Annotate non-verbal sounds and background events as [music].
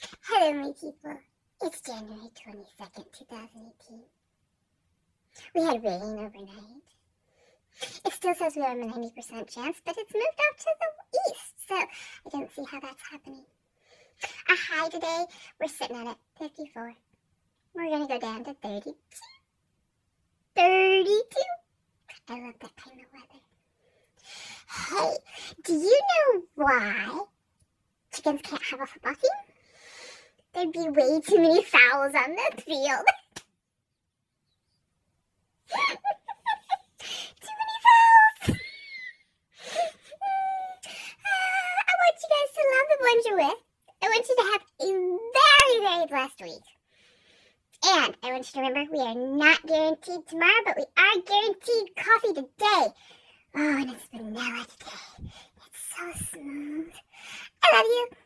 Hello, my people. It's January 22nd, 2018. We had rain overnight. It still says we have a 90% chance, but it's moved out to the east, so I don't see how that's happening. Our high today, we're sitting at 54. We're going to go down to 32. 32. I love that kind of weather. Hey, do you know why chickens can't have a football team? There'd be way too many fouls on the field. [laughs] too many fouls. Uh, [laughs] I want you guys to love the ones you're with. I want you to have a very, very blessed week. And I want you to remember we are not guaranteed tomorrow, but we are guaranteed coffee today. Oh, and it's vanilla today. It's so smooth. I love you.